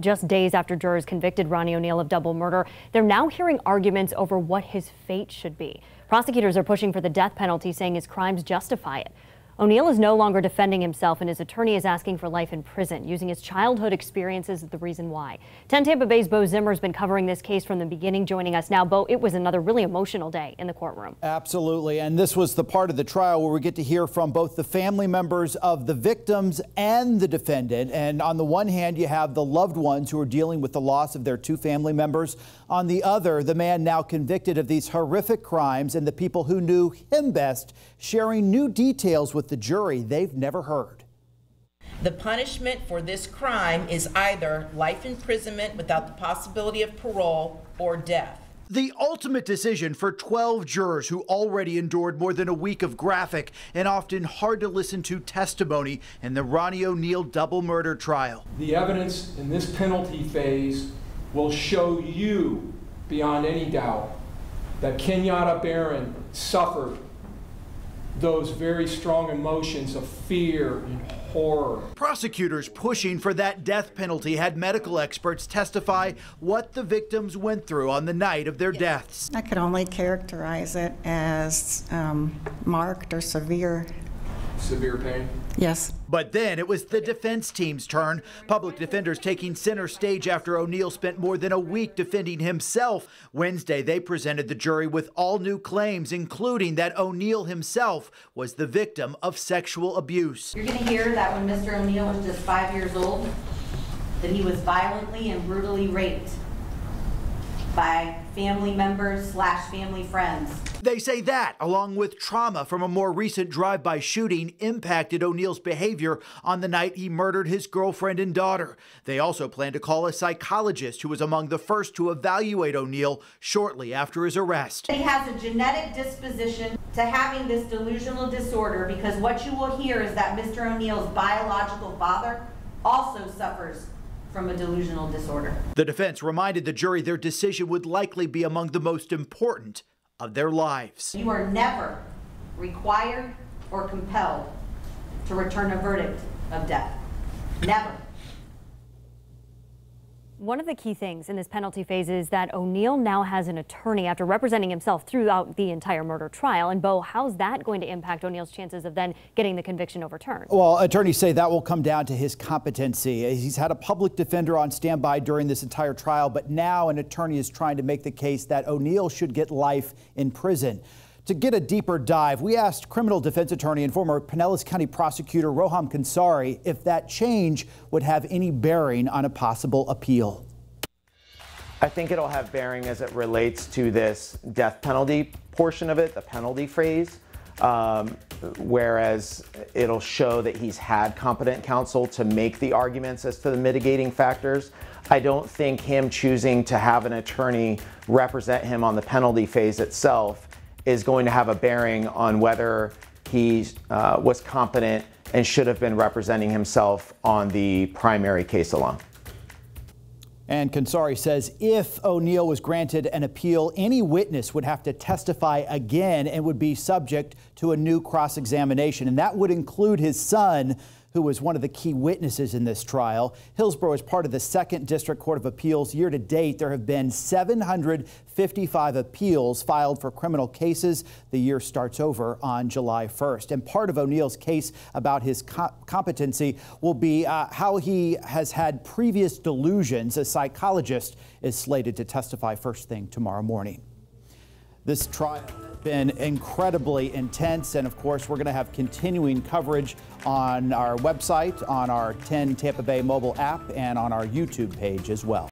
just days after jurors convicted Ronnie O'Neal of double murder, they're now hearing arguments over what his fate should be. Prosecutors are pushing for the death penalty, saying his crimes justify it. O'Neal is no longer defending himself, and his attorney is asking for life in prison, using his childhood experiences as the reason why. 10 Tampa Bay's Bo Zimmer has been covering this case from the beginning, joining us now. Bo, it was another really emotional day in the courtroom. Absolutely, and this was the part of the trial where we get to hear from both the family members of the victims and the defendant. And on the one hand, you have the loved ones who are dealing with the loss of their two family members. On the other, the man now convicted of these horrific crimes and the people who knew him best sharing new details with the jury they've never heard. The punishment for this crime is either life imprisonment without the possibility of parole or death. The ultimate decision for 12 jurors who already endured more than a week of graphic and often hard to listen to testimony in the Ronnie O'Neal double murder trial. The evidence in this penalty phase will show you beyond any doubt that Kenyatta Barron suffered those very strong emotions of fear and horror. Prosecutors pushing for that death penalty had medical experts testify what the victims went through on the night of their deaths. I could only characterize it as um, marked or severe Severe pain? Yes. But then it was the defense team's turn. Public defenders taking center stage after O'Neal spent more than a week defending himself. Wednesday, they presented the jury with all new claims, including that O'Neal himself was the victim of sexual abuse. You're going to hear that when Mr. O'Neal was just five years old, that he was violently and brutally raped by family members slash family friends. They say that, along with trauma from a more recent drive-by shooting, impacted O'Neal's behavior on the night he murdered his girlfriend and daughter. They also plan to call a psychologist who was among the first to evaluate O'Neal shortly after his arrest. He has a genetic disposition to having this delusional disorder because what you will hear is that Mr. O'Neal's biological father also suffers from a delusional disorder. The defense reminded the jury their decision would likely be among the most important of their lives. You are never required or compelled to return a verdict of death. Never. One of the key things in this penalty phase is that O'Neal now has an attorney after representing himself throughout the entire murder trial. And Bo, how's that going to impact O'Neal's chances of then getting the conviction overturned? Well, attorneys say that will come down to his competency. He's had a public defender on standby during this entire trial, but now an attorney is trying to make the case that O'Neal should get life in prison. To get a deeper dive, we asked criminal defense attorney and former Pinellas County prosecutor Roham Kansari if that change would have any bearing on a possible appeal. I think it'll have bearing as it relates to this death penalty portion of it, the penalty phrase. Um, whereas it'll show that he's had competent counsel to make the arguments as to the mitigating factors. I don't think him choosing to have an attorney represent him on the penalty phase itself is going to have a bearing on whether he uh, was competent and should have been representing himself on the primary case alone. And Kansari says if O'Neal was granted an appeal, any witness would have to testify again and would be subject to a new cross examination. And that would include his son, who was one of the key witnesses in this trial. Hillsborough is part of the Second District Court of Appeals. Year to date, there have been 755 appeals filed for criminal cases. The year starts over on July 1st. And part of O'Neal's case about his co competency will be uh, how he has had previous delusions. A psychologist is slated to testify first thing tomorrow morning. This trial been incredibly intense. And of course, we're going to have continuing coverage on our website, on our 10 Tampa Bay mobile app, and on our YouTube page as well.